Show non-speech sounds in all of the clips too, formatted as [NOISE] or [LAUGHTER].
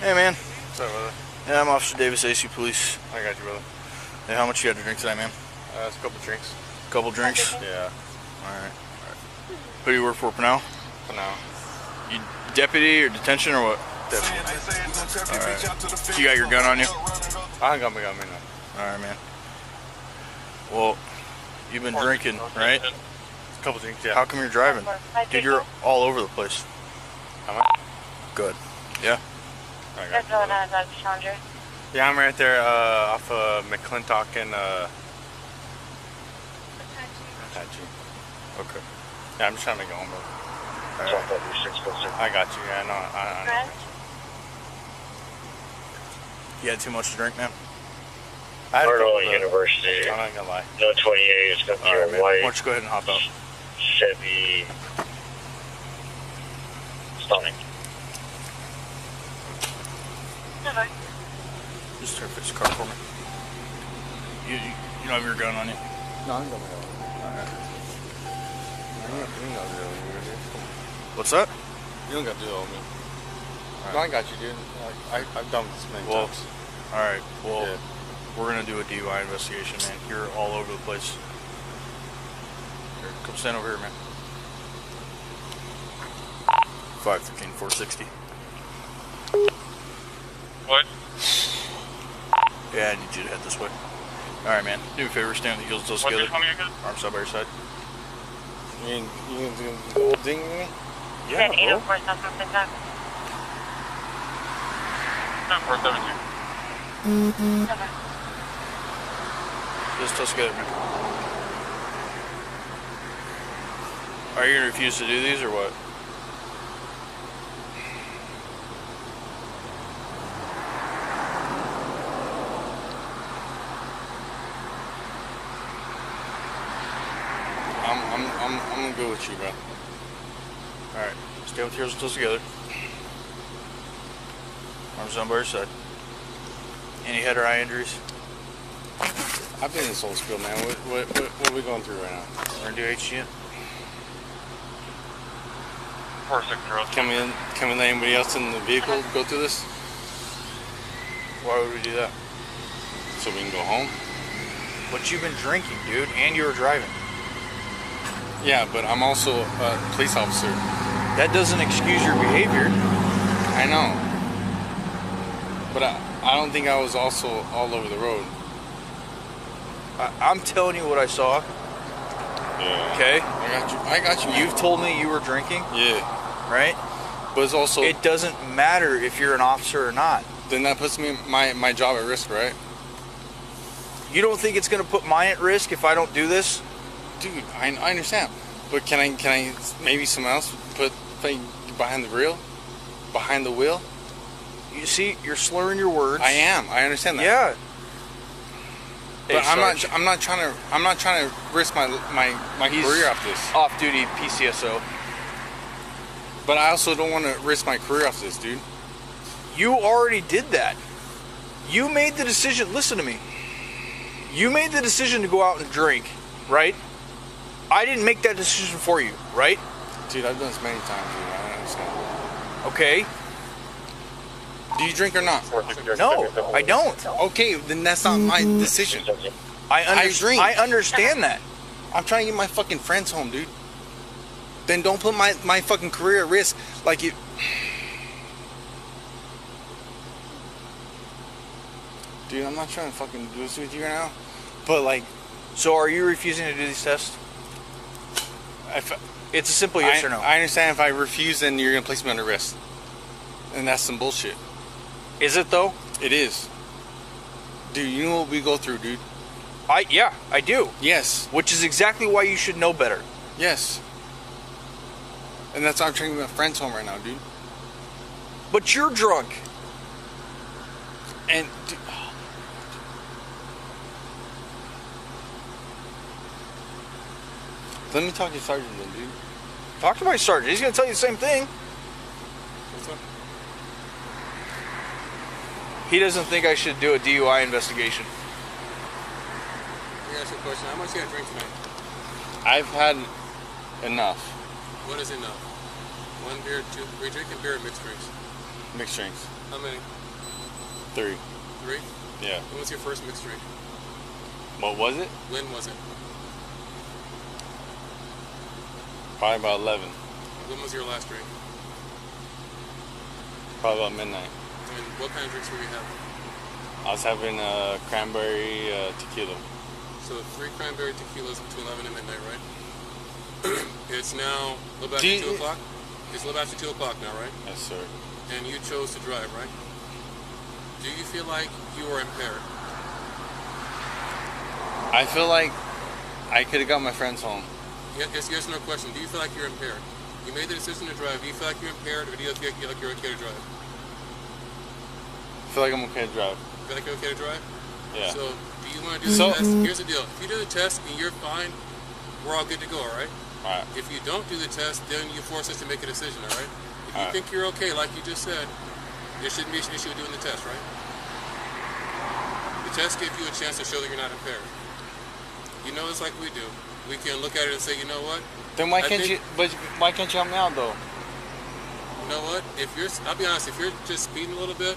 Hey, man. What's up, brother? Yeah, I'm Officer Davis, ASU Police. I got you, brother. Hey, how much you had to drink today, man? Uh, it's a couple drinks. A Couple drinks? Yeah, All right. Who do you work for, for now. You deputy or detention or what? Deputy. All right. You got your gun on you? I ain't got got me now. All right, man. Well, you've been drinking, right? A couple drinks, yeah. How come you're driving? Dude, you're all over the place. Am I? Good. Yeah. I That's all brother. that has Yeah, I'm right there uh, off of McClintock and uh, Apache. Okay. Yeah, I'm just trying to get home, bro. I got you. Yeah, I know. I, I know. Friends? You had too much to drink, man? I had a couple Arnold of- University, I'm not gonna lie. no 28 is going to be All right, a man. Why white don't you go ahead and hop out? Chevy Sonic. Just turn fix the car for me. You, you, you don't have your gun on you? No, I ain't got me got You don't you don't got to do it with. What's that? You don't got to do it with me. Alright. No, I got you, dude. Like, I, I've done this many Well, times. All right. Well, Yeah. we're gonna do a DUI investigation, man. You're all over the place. Here, come stand over here, man. Five thirteen four sixty. What? Yeah, I need you to head this way. All right, man. Do me a favor. Stand with the heels close together. again? Arms side by your side. You ain't, you ain't the old ding me? Yeah, Ten bro. 804 South McClintock. Four seventeen. Just close together, man. Are you gonna refuse to do these or what? I'm, I'm, I'm, I'm gonna go with you, bro. All right. stay with your heels close together. Arms down by your side. Any head or eye injuries? I've been in this Soul Spill, man. What, what, what, what are we going through right now? Or do HGN? Four six zero. Can we, can we let anybody else in the vehicle go through this Why would we do that? so we can go home? But you've been drinking, dude, and you were driving. Yeah, but I'm also a police officer. That doesn't excuse your behavior. I know. But I, I don't think I was also all over the road. I, I'm telling you what I saw. Yeah. Okay, I got you. I got you. you've told me you were drinking, Yeah. right? But it's also It doesn't matter if you're an officer or not. then that puts me my my job at risk, right? You don't think it's going to put mine at risk if I don't do this? Dude, I, I understand. But can I can I maybe someone else put put behind the wheel, behind the wheel? You see, you're slurring your words. I am. I understand that. Yeah. But Hey, I'm Sarge, not. I'm not trying to. I'm not trying to risk my my my He's- career off this. off-duty PCSO. But I also don't want to risk my career off this, dude. You already did that. You made the decision. Listen to me. You made the decision to go out and drink, right? I didn't make that decision for you, right? Dude, I've done this many times, dude. I don't understand. Okay. Do you drink or not? No, I don't. Okay, then that's not my decision. I, under- I drink. I understand that. I'm trying to get my fucking friends home, dude. Then don't put my, my fucking career at risk like you. Dude, I'm not trying to fucking do this with you right now. But like, So, are you refusing to do these tests? If It's a simple yes I, or no. I understand if I refuse, then you're gonna place me under arrest, and that's some bullshit. Is it though? It is. Dude, you know what we go through, dude. I yeah, I do. Yes, Which is exactly why you should know better. yes. And that's why I'm taking my friends home right now, dude. But you're drunk. And dude, let me talk to Sergeant then, dude. Talk to my sergeant. He's gonna tell you the same thing. What's up? He doesn't think I should do a DUI investigation. Let me ask you a question. How much you gonna drink tonight? I've had enough. What is enough? One beer, two. We're drinking beer mixed drinks. Mixed drinks. How many? Three. Three? Yeah. When was your first mixed drink? What was it? When was it? Probably about 11. When was your last drink? Probably about midnight. And what kind of drinks were you having? I was having a cranberry uh, tequila. So three cranberry tequilas between 11 and midnight, right? [CLEARS THROAT] it's now a little after you- 2 o'clock? It's a little after 2 o'clock now, right? Yes, sir. And you chose to drive, right? Do you feel like you are impaired? I feel like I could have got my friends home. Yes, yes, yes or no question. Do you feel like you're impaired? You made the decision to drive. Do you feel like you're impaired or do you feel like you're okay to drive? I feel like I'm okay to drive. Feel like you're okay to drive? Yeah. So, do you want to do the So- test? Here's the deal. If you do the test and you're fine, we're all good to go, all right? Alright. If you don't do the test, then you force us to make a decision, all right? If you All right. think you're okay, like you just said, there shouldn't be an issue with doing the test, right? The test gives you a chance to show that you're not impaired. You know, it's like we do. We can look at it and say, you know what? Then why I can't think- you? But why can't you help me out though? You know what? If you're, I'll be honest. If you're just speeding a little bit,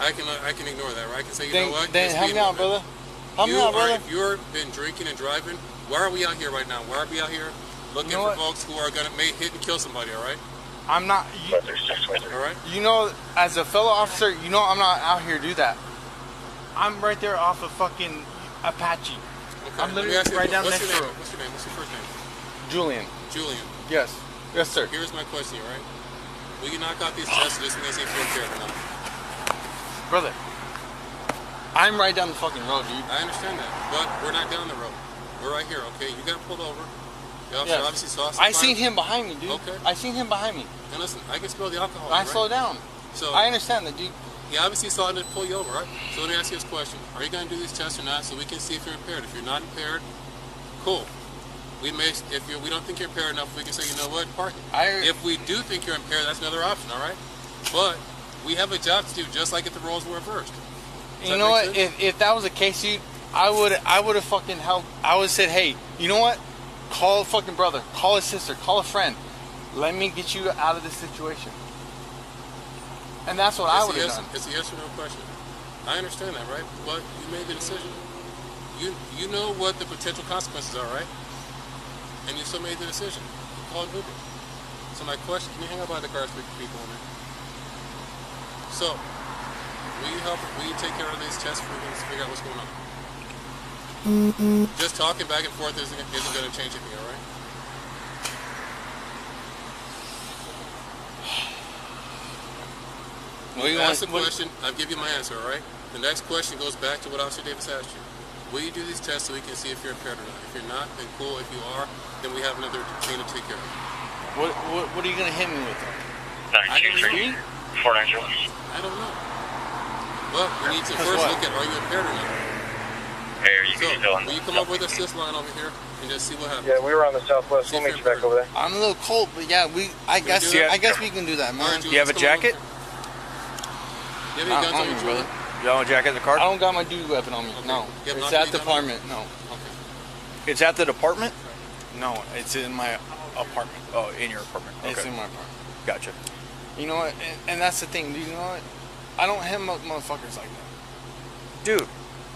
I can, I can ignore that, right? I can say, you Then, know what? then You're help me out, brother. Help you me out, are, brother. if you're been drinking and driving, why are we out here right now? Why are we out here looking You know for what? folks who are gonna may hit and kill somebody? All right, I'm not. You, Weather all right. you know, as a fellow officer, you know I'm not out here to do that. I'm right there off of fucking Apache. Okay. I'm literally ask you, right down what's next your name? What's your name? What's your first name? Julian. Julian. Yes. Yes, sir. Here's my question, all right? Will you knock out these tests just in case you feel impaired or not? Brother. I'm right down the fucking road, dude. I understand that, but we're not down the road. We're right here, okay? You got pulled over. The officer Yes. obviously saw I somebody. seen him behind me, dude. Okay. I seen him behind me. And listen, I can smell the alcohol. I right? slowed down. So I understand that, dude. He obviously saw it to pull you over, right? So let me ask you this question: Are you going to do these tests or not, so we can see if you're impaired? If you're not impaired, cool. We may, if you're, we don't think you're impaired enough, we can say, you know what, park it. I If we do think you're impaired, that's another option, all right? But we have a job to do, just like if the roles were reversed. Does You know what? sense? If, if that was the case, dude, I would I would have fucking helped. I would have said, hey, you know what? Call a fucking brother, call a sister, call a friend. Let me get you out of this situation. And that's what I It's a would have yes, done. It's a yes or no question. I understand that, right? But you made the decision. You you know what the potential consequences are, right? And you still made the decision. You called Uber. So my question, can you hang out by the car speak to people in there? So, will you help, will you take care of these tests for me to figure out what's going on? Just talking back and forth isn't, isn't going to change anything, all right? What do you Ask the want- what- question, I'll give you my answer, all right? The next question goes back to what Officer Davis asked you. Will you do these tests so we can see if you're impaired or not? If you're not, then cool. If you are, then we have another thing to take care of. What, what, what are you gonna hit me with? 923. 490. I don't know. Well, we need to Because first what? look at are you impaired or not? Hey, are you So, still on will you come up with a assist line over here and just see what happens? Yeah, we were on the southwest. See We'll if meet you back over there. I'm a little cold, but yeah, we. I guess. do that? I guess we can do that, All man. right, Julian, You have a let's over jacket? Here. You have any I- guns on on you, me, Julian? You don't jacket in the car? I don't got my dude weapon on me. Okay. No, it's at the do on apartment. No, Okay. It's at the department? no, it's in my apartment. Oh, in your apartment. It's Okay. in my apartment. Gotcha. You know what? And, and that's the thing. Do you know what? I don't hit mo- motherfuckers like that. Dude,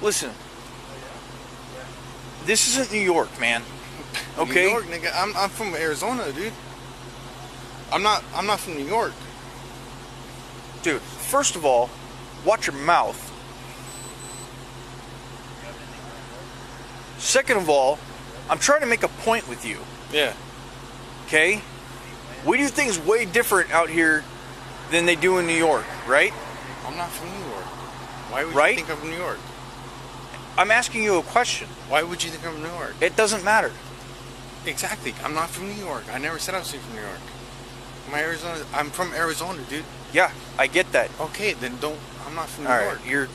listen. This isn't New York, man. Okay? New York, nigga. I'm, I'm from Arizona, dude. I'm not. I'm not from New York. Dude, first of all, watch your mouth. Second of all, I'm trying to make a point with you, Yeah. okay? We do things way different out here than they do in New York, right? I'm not from New York. Why would Right? you think I'm from New York? I'm asking you a question. Why would you think I'm from New York? It doesn't matter. Exactly. I'm not from New York. I never said I was from New York. I'm Arizona. I'm from Arizona, dude. Yeah, I get that. Okay, then don't. I'm not from New All right, York. you're.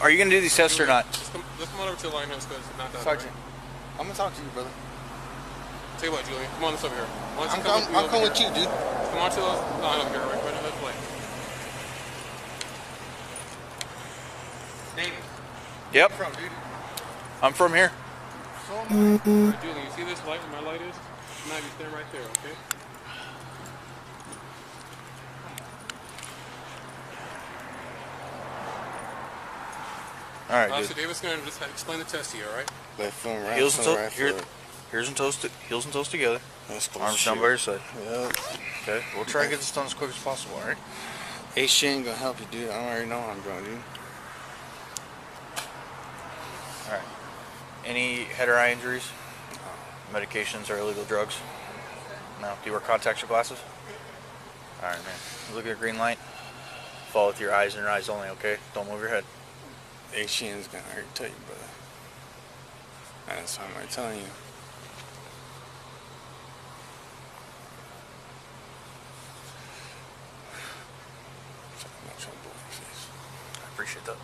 Are you gonna do these tests or not? Let's come, let's come on over to the Limehouse because it's not that Sergeant, far. I'm gonna talk to you, brother. Tell you what, Julian, come on, let's over here. Why don't I'm, you come I'm, with me I'm over coming with you, dude. Come on to the line over here, right, right in this way. Name Yep, from, dude. I'm from here. All right, Julian, you see this light where my light is? Now you stand right there, okay? All right, Officer good. Davis going to just explain the test to you, all right? Left foot, right Heels and foot, toes. right Here, foot. here's and toes. To, heels and toes together. That's close Arms shit. down by your side. Yep. Okay. We'll try and get this done as quick as possible. All right. Hey, she ain't gonna help you, dude. I already know what I'm going, dude. Alright. Any head or eye injuries? No. Medications or illegal drugs? No. Do you wear contacts or glasses? All right, man. Look at a green light. Follow with your eyes and your eyes only. Okay. Don't move your head. She ain't gonna hurt tell you, brother. That's why I'm telling you. I'm not trying to blow your face. I appreciate that.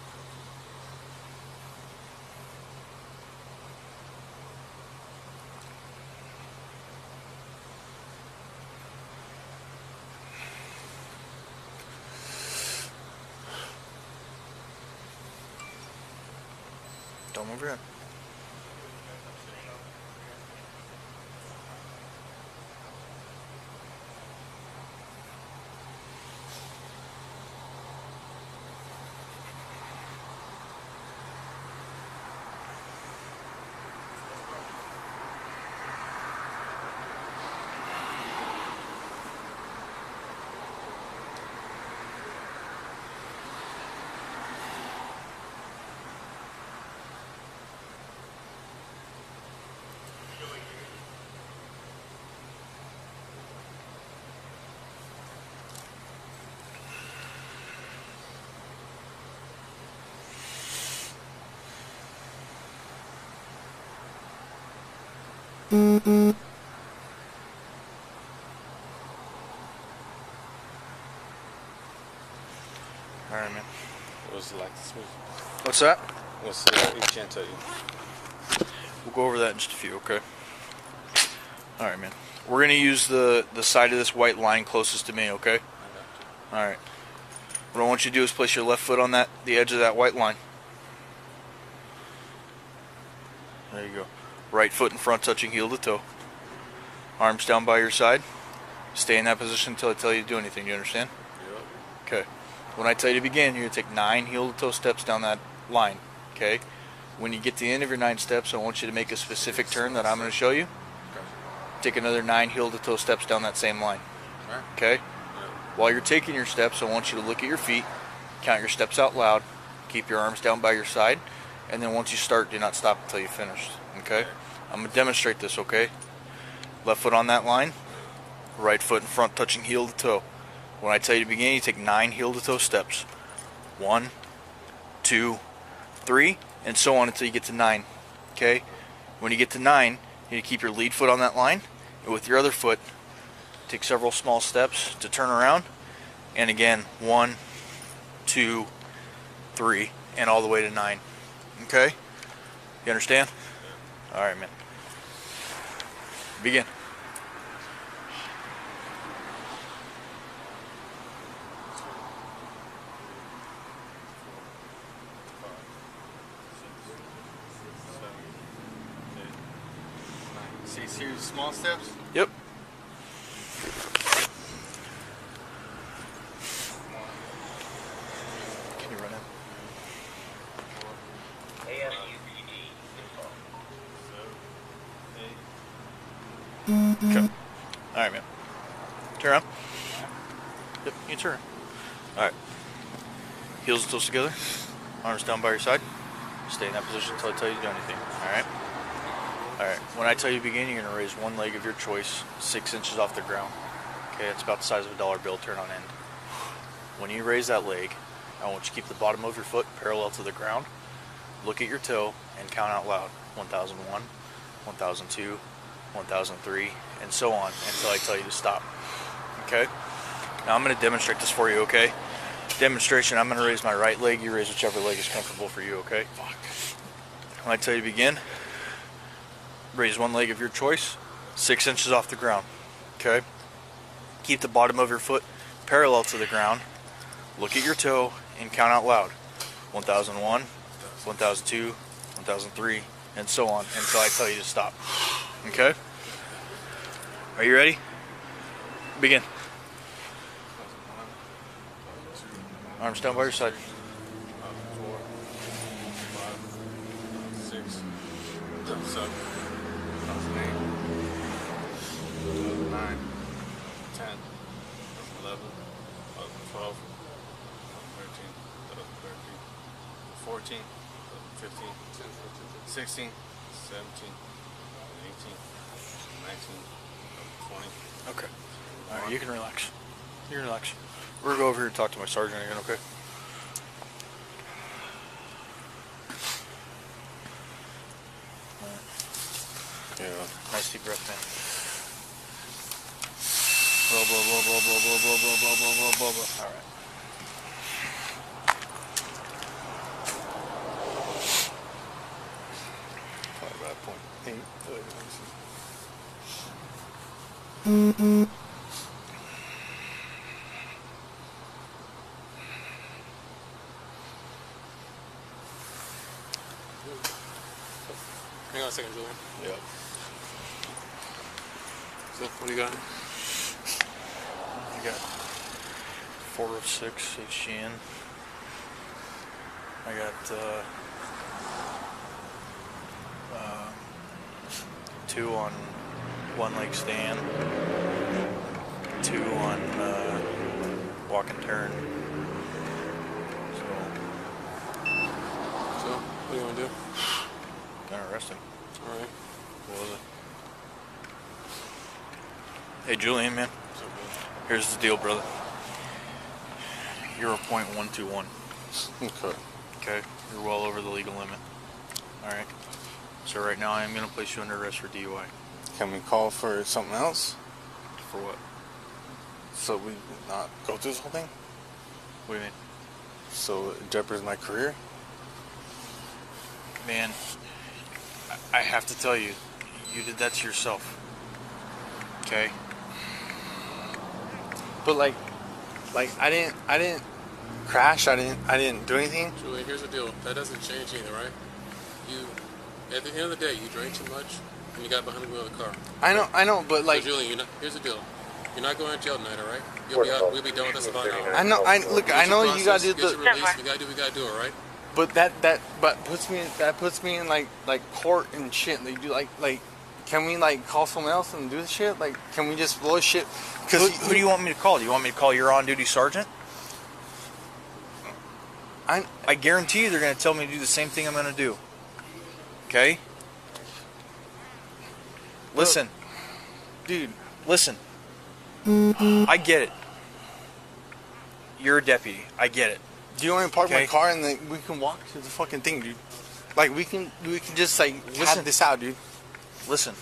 Don't move your head. All right, man. What's it like this week? What's that? What's the uh, HGN tell you? We'll go over that in just a few, okay? All right, man. We're gonna use the the side of this white line closest to me, okay? All right. What I want you to do is place your left foot on that the edge of that white line. There you go. Right foot in front, touching heel to toe. Arms down by your side. Stay in that position until I tell you to do anything. You understand? Yep. Okay. When I tell you to begin, you're gonna take nine heel to toe steps down that line. Okay. When you get to the end of your nine steps, I want you to make a specific turn that I'm gonna show you. Okay. Take another nine heel to toe steps down that same line. Right. Okay. Yep. While you're taking your steps, I want you to look at your feet, count your steps out loud, keep your arms down by your side, and then once you start, do not stop until you finish. Okay? I'm gonna demonstrate this, okay? Left foot on that line, right foot in front touching heel to toe. When I tell you to begin, you take nine heel to toe steps. One, two, three, and so on until you get to nine. Okay? When you get to nine, you need to keep your lead foot on that line, and with your other foot, take several small steps to turn around and again one two three and all the way to nine okay you understand all right man begin See, of small steps run in Okay. All right, man. Turn around. Yep, you turn. All right. Heels toes together. Arms down by your side. Stay in that position until I tell you to do anything. All right. All right. When I tell you to begin, you're gonna raise one leg of your choice, six inches off the ground. Okay, it's about the size of a dollar bill. Turn on end. When you raise that leg, I want you to keep the bottom of your foot parallel to the ground. Look at your toe and count out loud. 1001, 1002, 1003, and so on until I tell you to stop. Okay? Now I'm going to demonstrate this for you, okay? Demonstration, I'm going to raise my right leg. You raise whichever leg is comfortable for you, okay? Fuck. When I tell you to begin, raise one leg of your choice, six inches off the ground, okay? Keep the bottom of your foot parallel to the ground. Look at your toe and count out loud. 1001, 1002, 1003, and so on until I tell you to stop. Okay? Are you ready? Begin. Arms down by your side. Four, five, six, seven, eight, nine, ten, eleven, twelve, thirteen, thirteen, fourteen, fifteen, sixteen, seventeen, eighteen, nineteen, twenty. Okay. All right, you can relax. You can relax. We're gonna go over here and talk to my sergeant again, okay? Yeah. Nice deep breath, man. Blah blah blah blah blah blah blah blah blah blah blah blah blah. All right. Probably about point eight. Wait, let me see. Hang on a second, Julian. Yeah. So, what do you got? I got four of six HGN. I got uh, uh, two on one leg stand, two on uh, walk and turn. So, So, what do you want to do? gonna arrest him. All right. What uh, was it? Hey, Julian, man. Here's the deal, brother. You're a point one two one. Okay. Okay, you're well over the legal limit. All right. So right now I am going to place you under arrest for DUI. Can we call for something else? For what? So we not go through this whole thing? What do you mean? So it jeopardize my career? Man, I- I have to tell you, you did that to yourself. Okay. But like, like I didn't, I didn't crash. I didn't, I didn't do anything. Julian, here's the deal. That doesn't change anything, right? You, at the end of the day, you drank too much and you got behind the wheel of the car. I know, I know, but like, so, Julian, you're not, here's the deal. You're not going to jail tonight, all right? You'll be out, we'll be done with this in about an hour. I know, I look, I Get your know you gotta do the, Get your release. We gotta do what we gotta do, all right? But that, that, but puts me, that puts me in like, like court and shit. They do like, like, can we like call someone else and do this shit? Like, can we just blow shit? Who, Because who do you want me to call? Do you want me to call your on-duty sergeant? I, I guarantee you they're going to tell me to do the same thing I'm going to do. Okay? Listen, dude, listen. I get it. You're a deputy. I get it. Do you want to park my car and then we can walk to the fucking thing, dude? Like we can, we can just like Listen. this out, dude. Listen.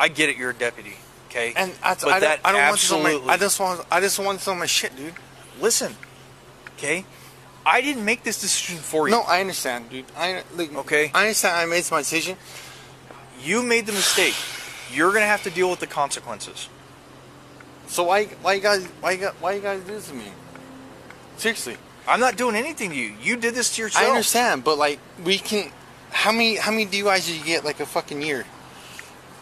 I get it. You're a deputy. Okay? And I, But I, don't, I don't want this on my. I just want. I just want this on my shit, dude. listen. Okay? I didn't make this decision for you. No, I understand, dude. I like. Okay. I understand. I made my decision. You made the mistake. You're going to have to deal with the consequences. So why, why you guys, why you guys, why you guys do this to me? Seriously, I'm not doing anything to you. You did this to yourself. I understand, but like we can. How many, how many DUIs did you get like a fucking year,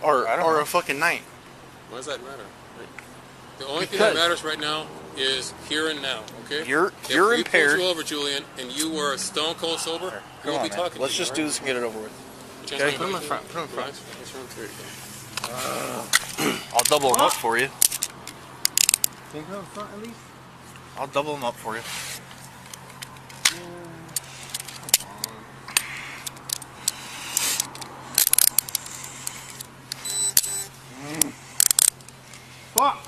or I don't or know. a fucking night? Why does that matter? The only thing that matters right now is here and now, okay? You're- if you're we impaired. pulled you over, Julian, and you were stone cold sober, we won't on, be man. talking Let's to you, just do right? this and get it over with. Change Okay. my Put 'em in mind. front, put 'em in front. Relax. Let's run through. Uh, I'll double them up for you. Can you come in front at least? I'll double them up for you. Fuck.